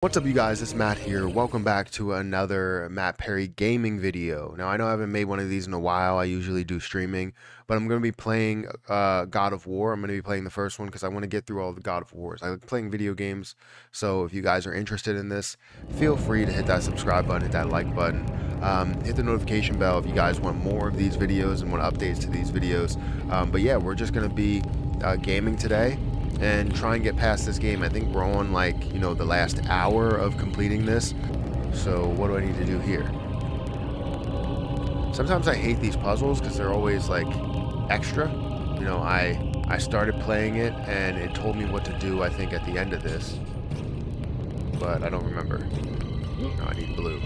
What's up you guys, it's Matt here. Welcome back to another Matt Perry gaming video. Now I know I haven't made one of these in a while, I usually do streaming, but I'm going to be playing uh, God of War. I'm going to be playing the first one because I want to get through all the God of Wars. I like playing video games, so if you guys are interested in this, feel free to hit that subscribe button, hit that like button, um, hit the notification bell if you guys want more of these videos and want updates to these videos. Um, but yeah, we're just going to be uh, gaming today and try and get past this game. I think we're on like, you know, the last hour of completing this. So what do I need to do here? Sometimes I hate these puzzles because they're always like extra. You know, I I started playing it and it told me what to do, I think, at the end of this. But I don't remember. No, I need blue.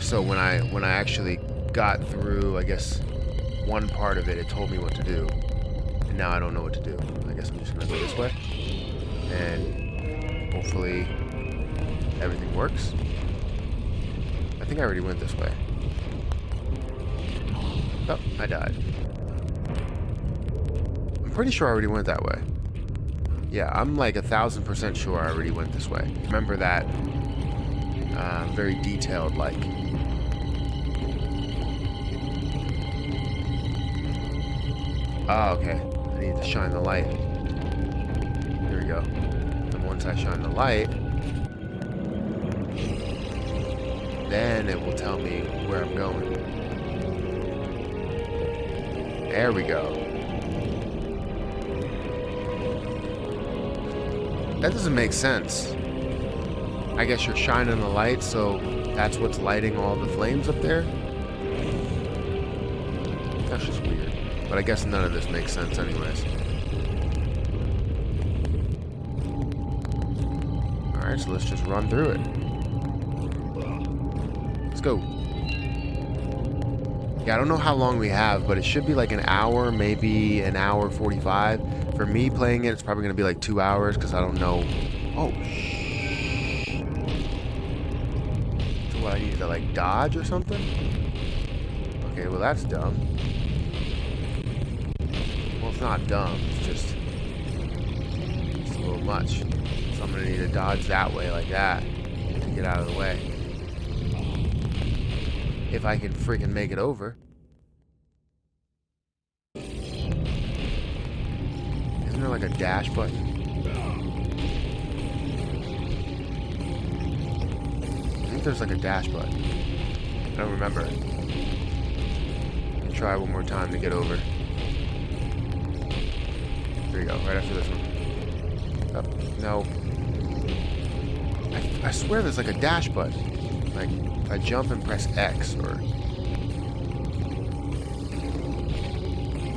So when I when I actually got through, I guess, one part of it, it told me what to do. Now I don't know what to do. I guess I'm just to go this way. And hopefully everything works. I think I already went this way. Oh, I died. I'm pretty sure I already went that way. Yeah, I'm like a thousand percent sure I already went this way. Remember that uh, very detailed, like, Oh, okay. Need to shine the light. Here we go. And once I shine the light, then it will tell me where I'm going. There we go. That doesn't make sense. I guess you're shining the light, so that's what's lighting all the flames up there? But I guess none of this makes sense anyways. Alright, so let's just run through it. Let's go. Yeah, I don't know how long we have, but it should be like an hour, maybe an hour 45. For me playing it, it's probably going to be like two hours because I don't know. Oh. So what, I need to like dodge or something? Okay, well that's dumb. It's not dumb. It's just, it's a little much. So I'm gonna need to dodge that way like that to get out of the way. If I can freaking make it over. Isn't there like a dash button? I think there's like a dash button. I don't remember. Try one more time to get over. There you go, right after this one. Oh, no. I, I swear there's like a dash button. Like, I jump and press X or...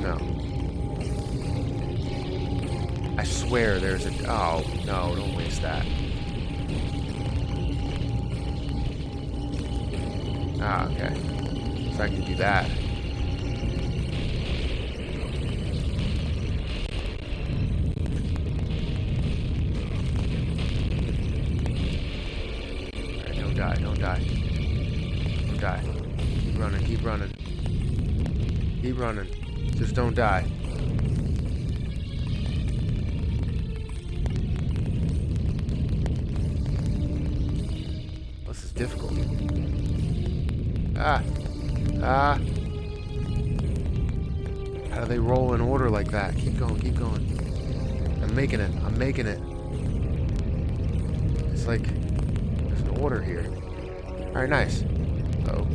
No. I swear there's a... Oh, no, don't waste that. Ah, okay. So I can do that. Die. Die. Keep running, keep running. Keep running. Just don't die. This is difficult. Ah. Ah. How do they roll in order like that? Keep going, keep going. I'm making it. I'm making it. It's like there's an order here. Alright, nice. oh.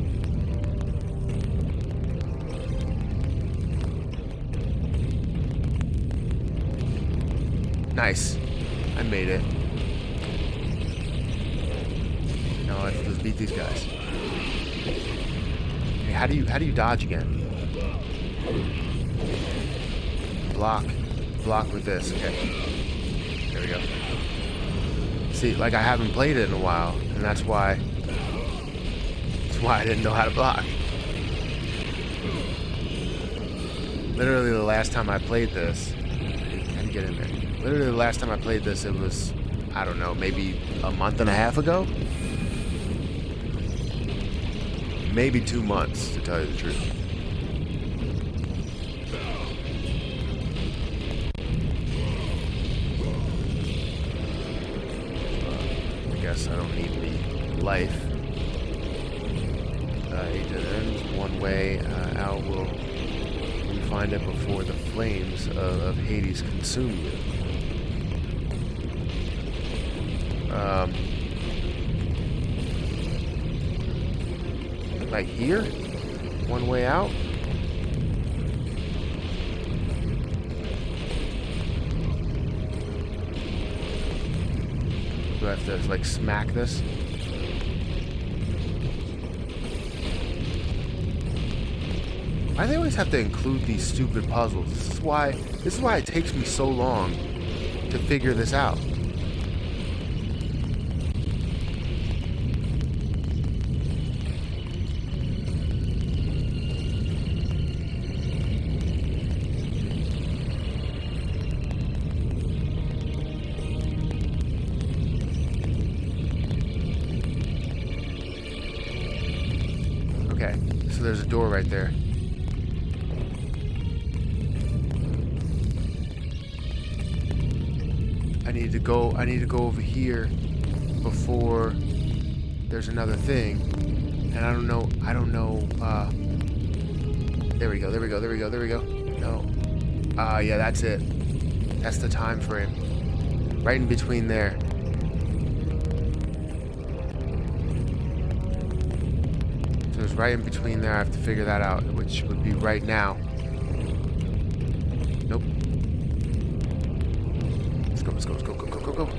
Nice. I made it. Now let's, let's beat these guys. Hey, how do you how do you dodge again? Block. Block with this. Okay. There we go. See, like I haven't played it in a while, and that's why that's why I didn't know how to block. Literally the last time I played this, get in there? Literally the last time I played this, it was, I don't know, maybe a month and a half ago? Maybe two months, to tell you the truth. I guess I don't need the life. Of consume you. Um, like here? One way out? Do I have to like smack this? Why they always have to include these stupid puzzles? This is why this is why it takes me so long to figure this out. Okay, so there's a door right there. I need to go over here before there's another thing. And I don't know I don't know uh There we go, there we go, there we go, there we go. No. Uh, yeah, that's it. That's the time frame. Right in between there. So it's right in between there. I have to figure that out, which would be right now. Let's go, let's go, go, go, go, go, go.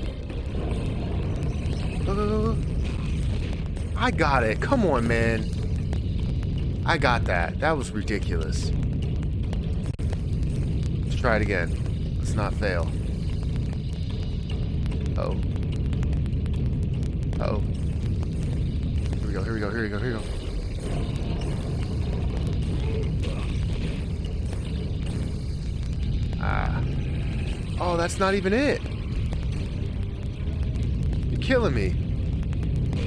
Go, go, go. I got it. Come on, man. I got that. That was ridiculous. Let's try it again. Let's not fail. Uh oh. Uh oh. Here we go, here we go, here we go, here we go. Ah. Oh, that's not even it. Killing me.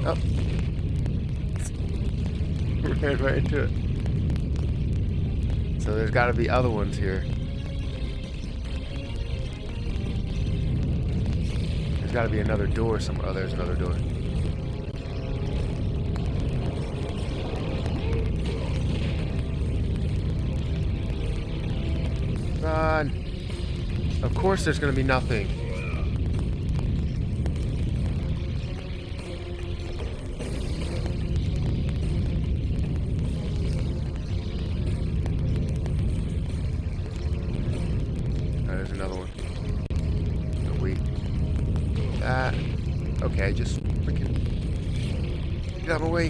Oh. Ran right into it. So there's got to be other ones here. There's got to be another door somewhere. Oh, there's another door. Run. Of course there's going to be nothing. There's another one. No, wait. That. Okay, just freaking. Get out of my way.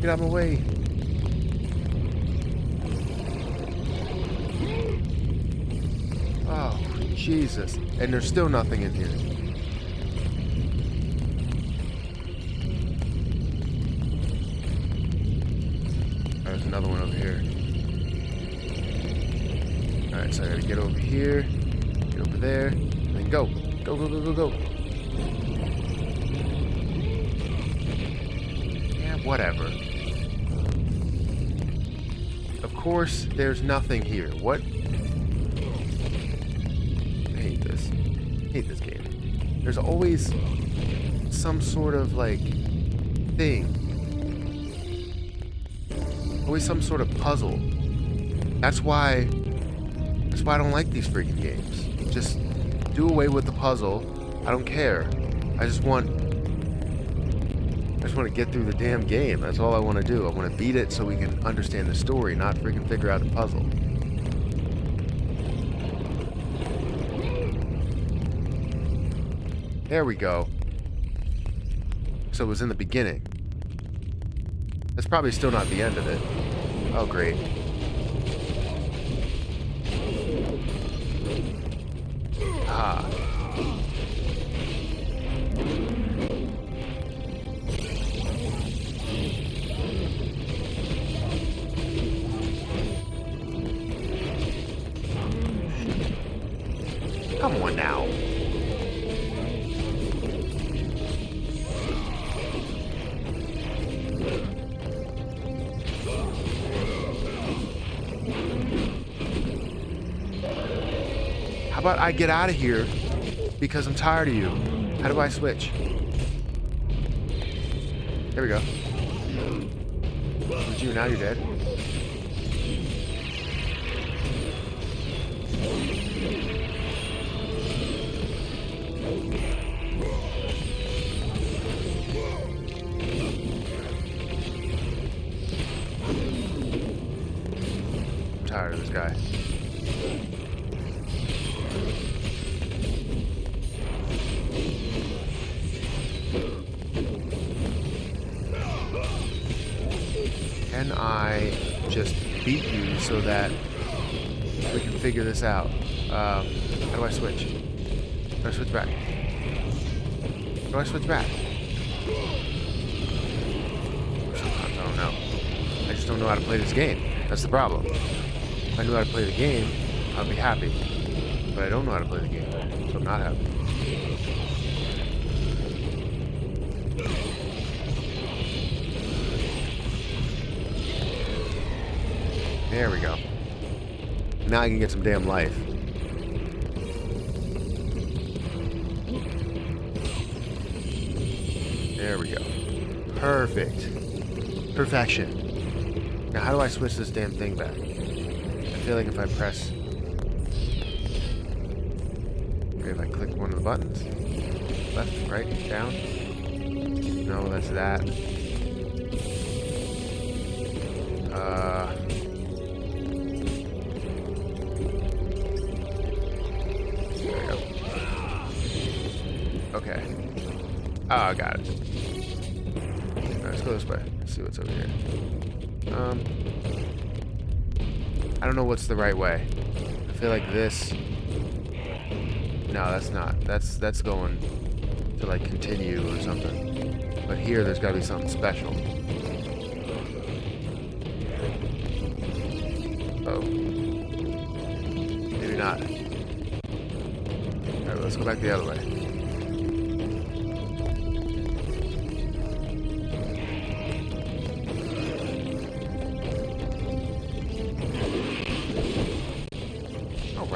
Get out of my way. Oh, Jesus. And there's still nothing in here. There's another one over here. So I gotta get over here, get over there, and then go. Go, go, go, go, go. Yeah, whatever. Of course, there's nothing here. What? I hate this. I hate this game. There's always some sort of like thing. Always some sort of puzzle. That's why that's why I don't like these freaking games. Just do away with the puzzle. I don't care. I just want I just want to get through the damn game. That's all I want to do. I want to beat it so we can understand the story, not freaking figure out the puzzle. There we go. So it was in the beginning. That's probably still not the end of it. Oh, great. Ah. I get out of here because I'm tired of you. How do I switch? There we go. You, now you're dead. Figure this out? Um, how do I switch? Do I switch back? How do I switch back? Sometimes I don't know. I just don't know how to play this game. That's the problem. If I knew how to play the game, I'd be happy. But I don't know how to play the game, so I'm not happy. There we go. Now I can get some damn life. There we go. Perfect. Perfection. Now how do I switch this damn thing back? I feel like if I press... If I click one of the buttons. Left, right, down. No, that's that. Know what's the right way. I feel like this. No, that's not. That's that's going to like continue or something. But here, there's got to be something special. Oh. Maybe not. Alright, let's go back the other way.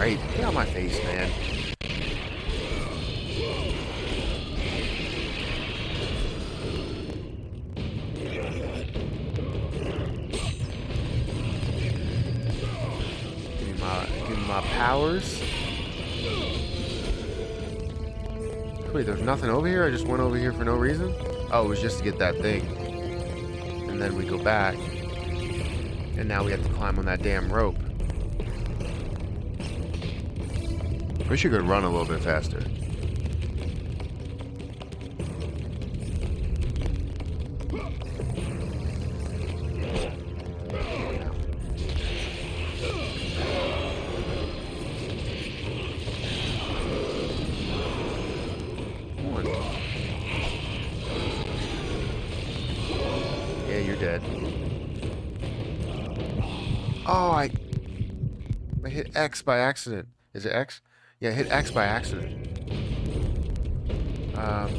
Alright, get out my face, man. Give me my, give me my powers. Wait, there's nothing over here? I just went over here for no reason? Oh, it was just to get that thing. And then we go back. And now we have to climb on that damn rope. Wish you could run a little bit faster. Yeah, you're dead. Oh, I I hit X by accident. Is it X? Yeah, hit X by accident. Um.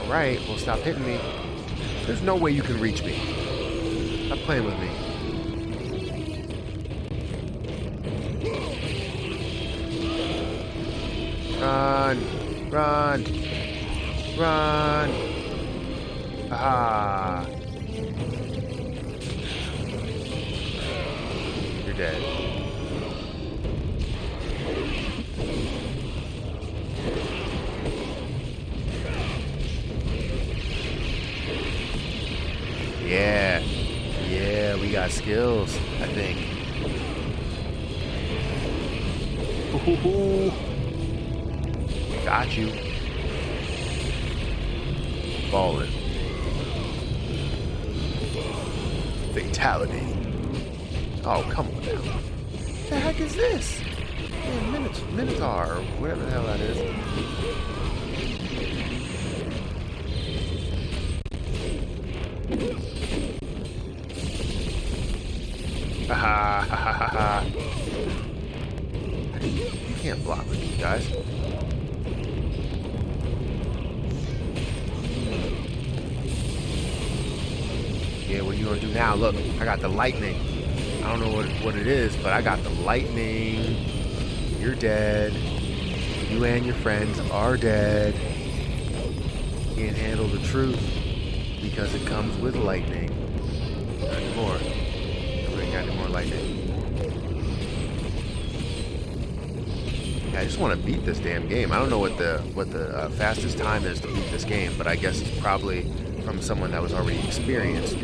Alright, well stop hitting me. There's no way you can reach me. Stop playing with me. Run! Run! Run! Ah! You're dead. Yeah. Yeah, we got skills, I think. Ooh. Got you. Ballin'. Oh, come on now. The heck is this? Yeah, Minot- Minotaur, whatever the hell that is. Ha ha ha ha ha. You can't block with these guys. Yeah, what are you gonna do now? Look, I got the lightning. I don't know what, what it is, but I got the lightning. You're dead. You and your friends are dead. Can't handle the truth because it comes with lightning. Not anymore. Nobody got any more lightning. I just want to beat this damn game. I don't know what the what the uh, fastest time is to beat this game, but I guess it's probably from someone that was already experienced.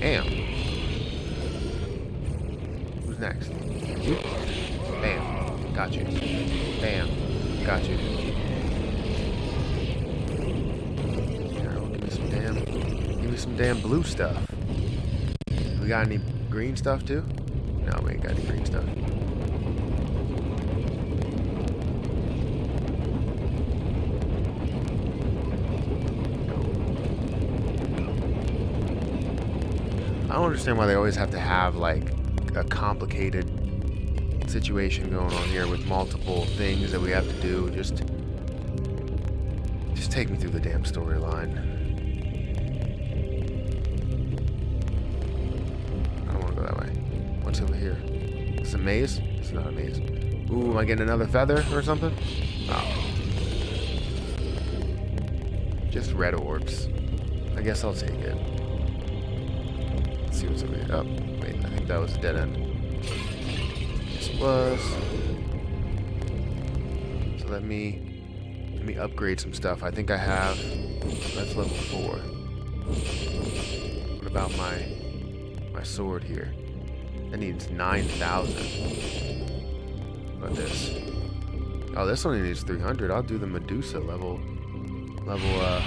Damn. Who's next? Bam. Got you. Bam. Got you. give me some damn give me some damn blue stuff. We got any green stuff too? No, we ain't got any green stuff. I don't understand why they always have to have like a complicated situation going on here with multiple things that we have to do. Just, just take me through the damn storyline. I don't want to go that way. What's over here? It's a maze? It's not a maze. Ooh, am I getting another feather or something? Oh. Just red orbs. I guess I'll take it. See what's over here. Oh, wait, I think that was a dead end. Yes, it was. So let me let me upgrade some stuff. I think I have that's level four. What about my my sword here? That needs 9,000. What about this? Oh, this only needs 300. I'll do the Medusa level, level, uh,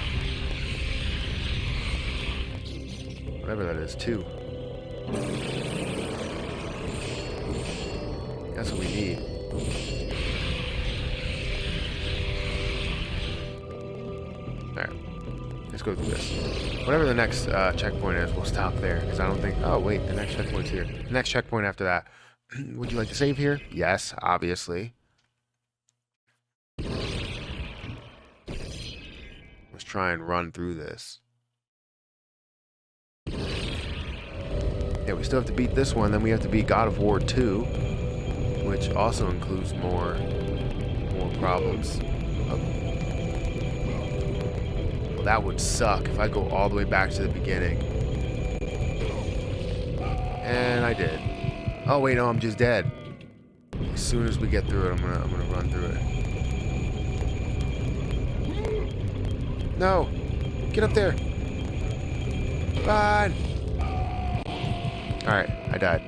whatever that is, two. That's what we need. Alright. Let's go through this. Whatever the next uh, checkpoint is, we'll stop there. Because I don't think... Oh, wait. The next checkpoint's here. The next checkpoint after that. Would you like to save here? Yes, obviously. Let's try and run through this. Yeah, we still have to beat this one. Then we have to beat God of War 2, which also includes more, more problems. Well, that would suck if I go all the way back to the beginning. And I did. Oh wait, no, I'm just dead. As soon as we get through it, I'm gonna, I'm gonna run through it. No, get up there. Run. Alright, I died.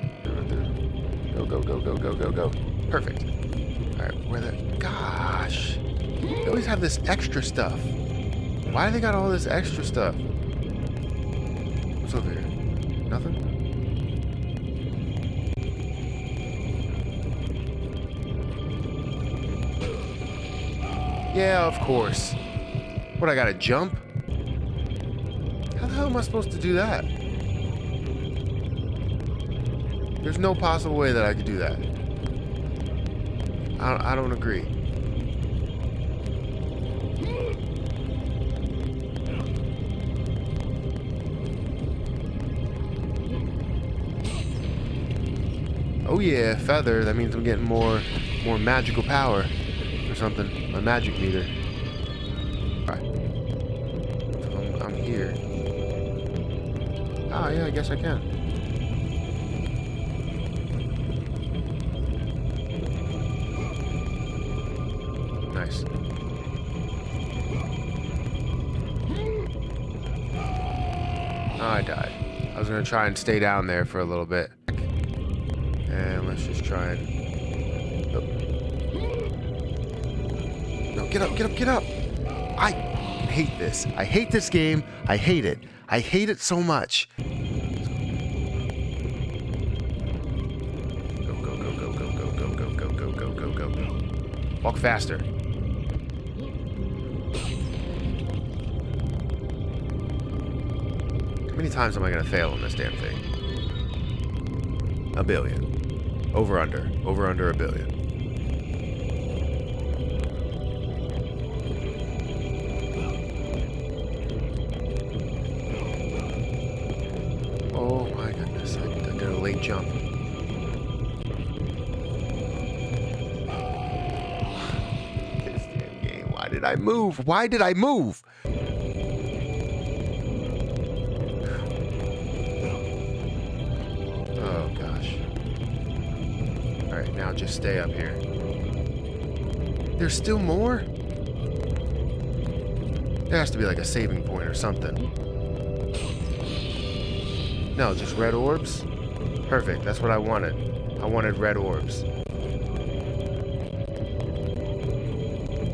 Go, go, go, go, go, go, go. Perfect. Alright, where the... Gosh. They always have this extra stuff. Why do they got all this extra stuff? What's over here? Nothing? Yeah, of course. What, I gotta jump? How the hell am I supposed to do that? There's no possible way that I could do that. I, I don't agree. Oh yeah, feather. That means I'm getting more, more magical power or something. My magic meter. Alright. I'm, I'm here. Ah, yeah, I guess I can. Nice. Oh, I died. I was gonna try and stay down there for a little bit. And let's just try and... Oh. No, get up, get up, get up! I hate this. I hate this game. I hate it. I hate it so much. Go, go, go, go, go, go, go, go, go, go, go, go, go. Walk faster. Many times am I going to fail on this damn thing? A billion. Over under. Over under a billion. Oh a late jump. This damn game. Why did I move? Why did I move? Now just stay up here. There's still more? There has to be like a saving point or something. No, just red orbs? Perfect, that's what I wanted. I wanted red orbs.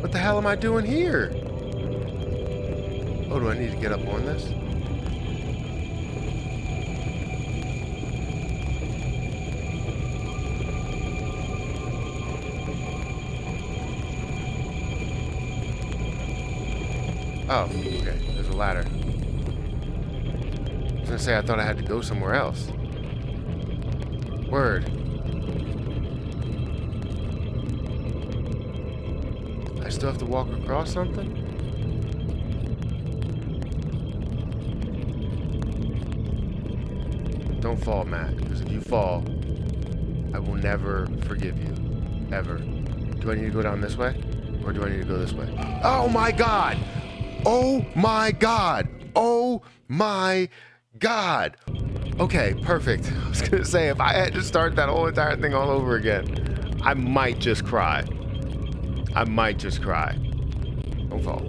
What the hell am I doing here? Oh, do I need to get up on this? Oh, okay. There's a ladder. I was gonna say, I thought I had to go somewhere else. Word. I still have to walk across something? Don't fall, Matt, because if you fall, I will never forgive you. Ever. Do I need to go down this way? Or do I need to go this way? Oh my god! Oh my god! Oh my god! Okay, perfect. I was gonna say, if I had to start that whole entire thing all over again, I might just cry. I might just cry. Don't fall.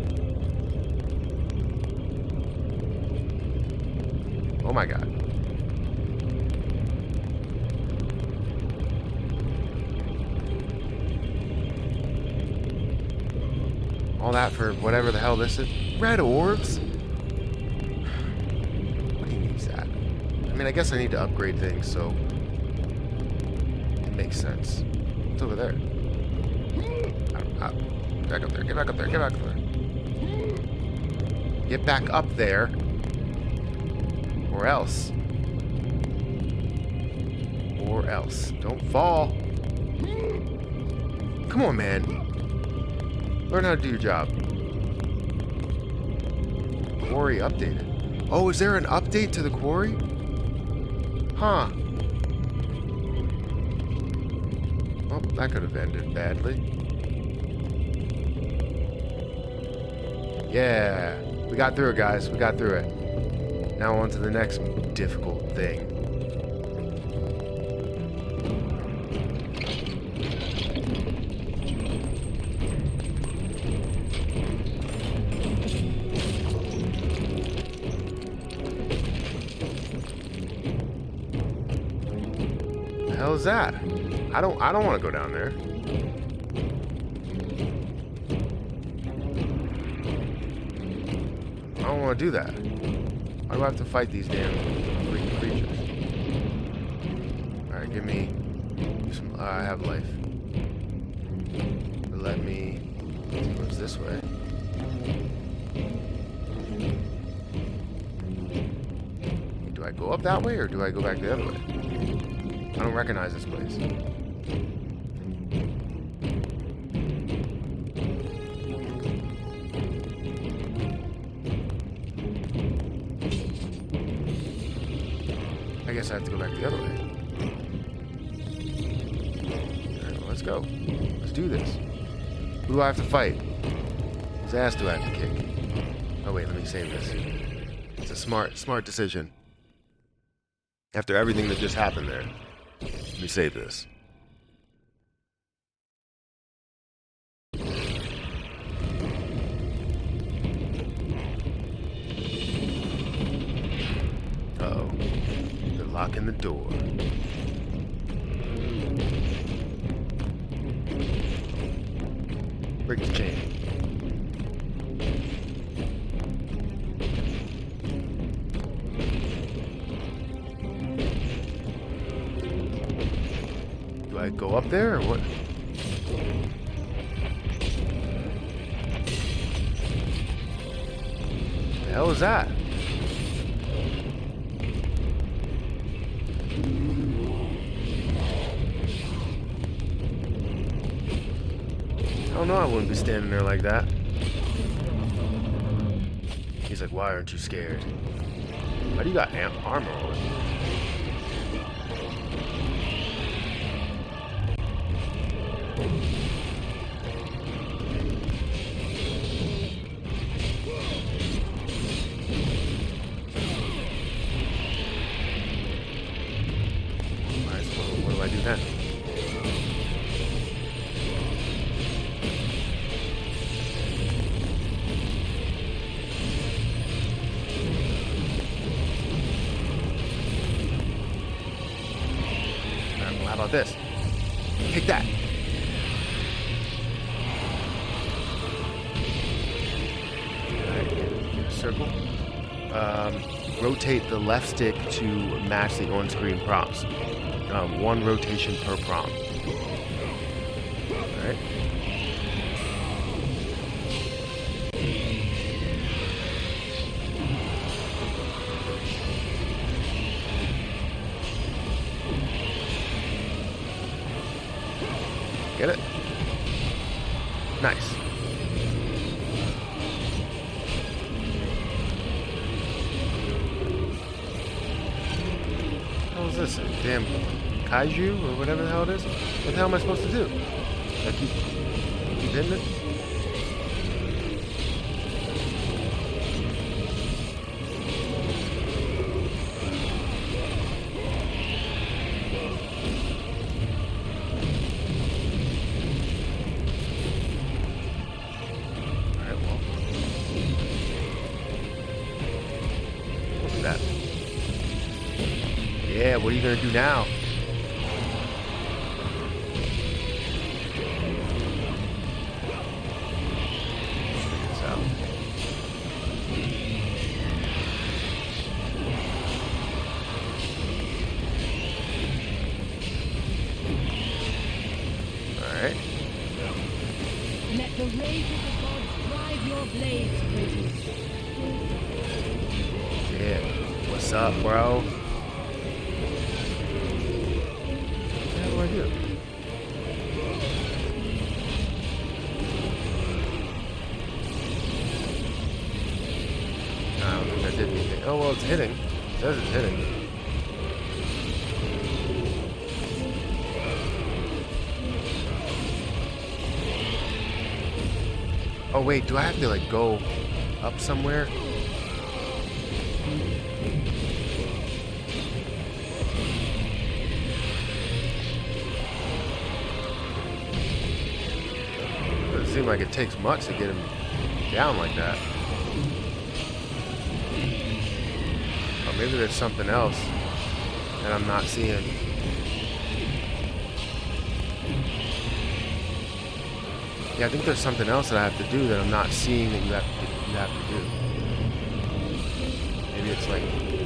Oh my god. All that for whatever the hell this is. Red orbs? What do you need that? I mean, I guess I need to upgrade things, so it makes sense. It's over there. I, I, back up there. Get back up there. Get back up there. Get back up there. Or else. Or else. Don't fall. Come on, man. Learn how to do your job. Quarry updated. Oh, is there an update to the quarry? Huh. Well, that could have ended badly. Yeah. We got through it, guys. We got through it. Now on to the next difficult thing. That? I don't I don't want to go down there. I don't want to do that. Why do I have to fight these damn freaking creatures? Alright, give me some. Uh, I have life. Let me. What's this way? Do I go up that way or do I go back the other way? I don't recognize this place. I guess I have to go back the other way. Well, let's go. Let's do this. Who do I have to fight? Whose ass do I have to kick? Oh wait, let me save this. It's a smart, smart decision. After everything that just happened there. Me save this. Uh oh. They're locking the door. Break the chain. I go up there or what? The hell is that? I don't know, I wouldn't be standing there like that. He's like, why aren't you scared? Why do you got armor on? Left stick to match the on-screen prompts. Um, one rotation per prompt. Alright. Kaiju or whatever the hell it is? What the hell am I supposed to do? I keep, keep hitting it? Yeah, what are you gonna do now? Wait, do I have to, like, go up somewhere? Doesn't seem like it takes much to get him down like that. Or maybe there's something else that I'm not seeing. Yeah, I think there's something else that I have to do that I'm not seeing that you have to, you have to do. Maybe it's like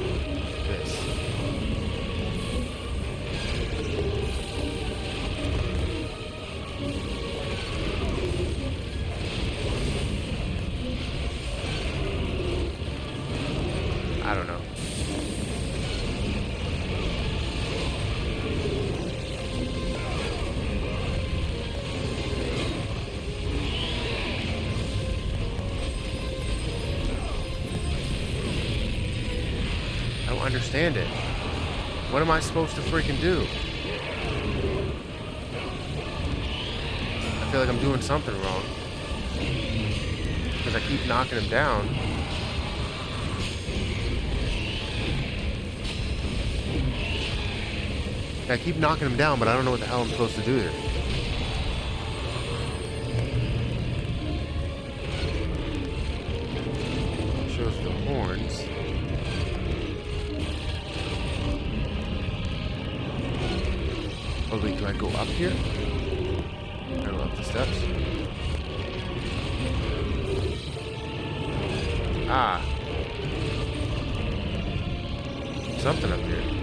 understand it. What am I supposed to freaking do? I feel like I'm doing something wrong. Because I keep knocking him down. I keep knocking him down, but I don't know what the hell I'm supposed to do here. Shows the horns. Oh wait, do I go up here? I up the steps. Ah. Something up here.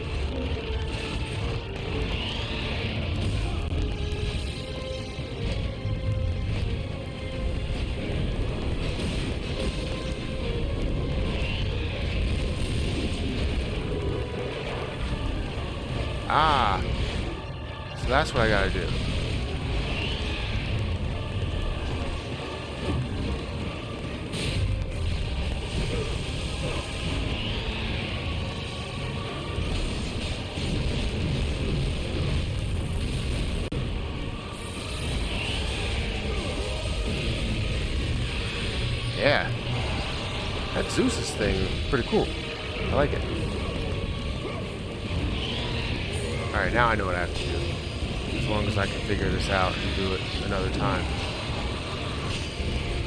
As long as I can figure this out and do it another time.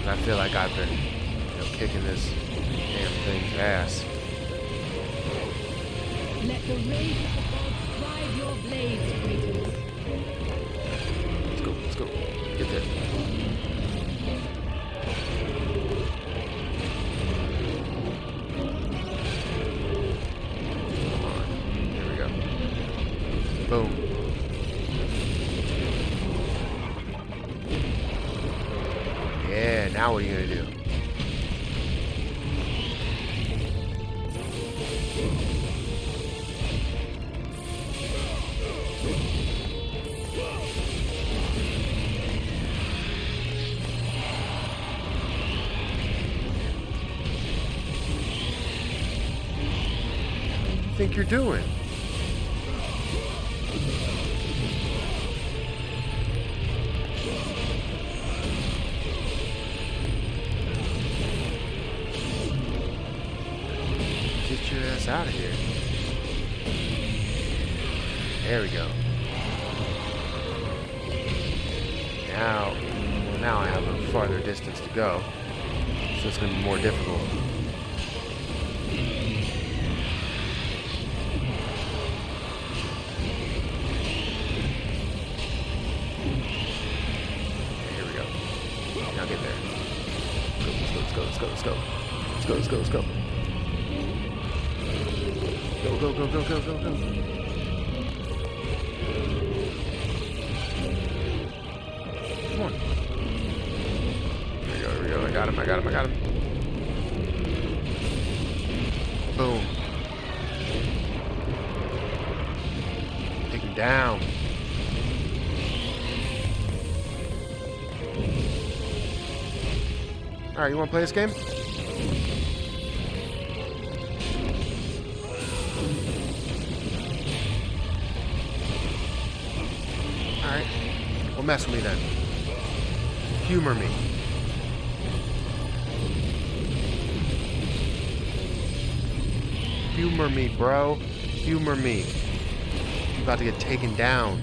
I feel like I've been, you know, kicking this damn thing's ass. Let the rage of the gods drive your blades, Kratos. Let's go, let's go. Get there. Now what are you gonna do? Think you're doing? Your ass out of here. There we go. Now, well, now I have a farther distance to go, so it's going to be more difficult. Here we go. Now get there. Let's go, let's go, let's go, let's go. Let's go, let's go, let's go. Go, go, go, go, go, go, go. Come on. There we go, there we go. I got him, I got him, I got him. Boom. Take him down. Alright, you wanna play this game? Alright. Well, mess with me then. Humor me. Humor me, bro. Humor me. I'm about to get taken down.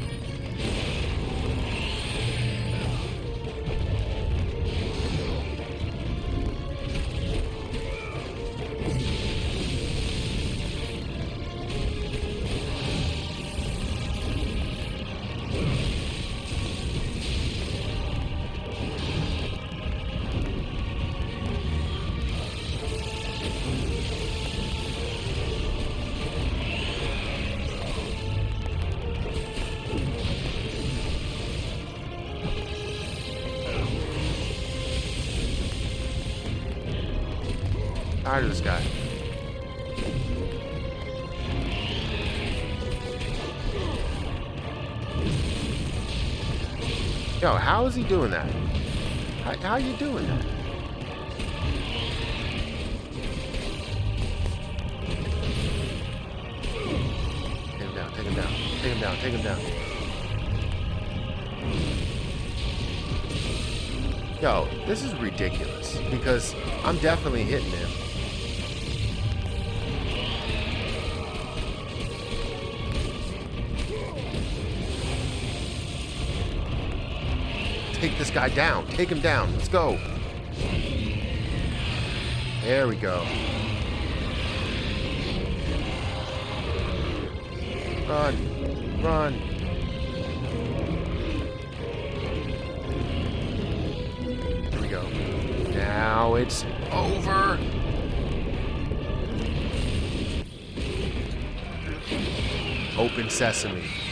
This guy. Yo, how is he doing that? How, how you doing that? Take him down, take him down, take him down, take him down. Yo, this is ridiculous because I'm definitely hitting him. Guy down. Take him down. Let's go. There we go. Run. Run. Here we go. Now it's over. Open sesame.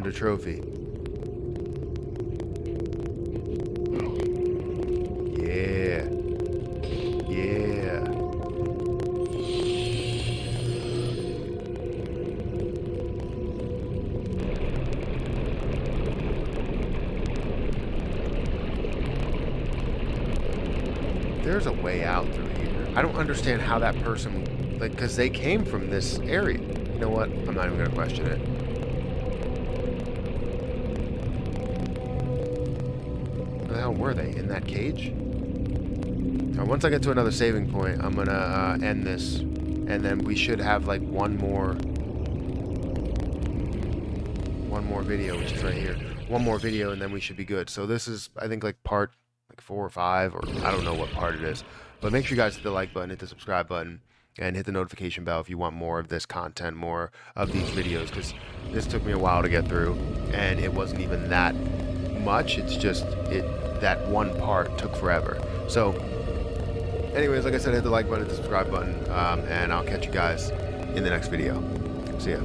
Earned a trophy. Yeah. Yeah. There's a way out through here. I don't understand how that person, like, because they came from this area. You know what? I'm not even gonna question it. Were they? In that cage? Now, once I get to another saving point, I'm gonna uh, end this, and then we should have like one more, one more video, which is right here. One more video, and then we should be good. So this is, I think, like part like four or five, or I don't know what part it is. But make sure you guys hit the like button, hit the subscribe button, and hit the notification bell if you want more of this content, more of these videos, because this took me a while to get through, and it wasn't even that much. It's just it that one part took forever. So, anyways, like I said, hit the like button, the subscribe button, um, and I'll catch you guys in the next video. See ya.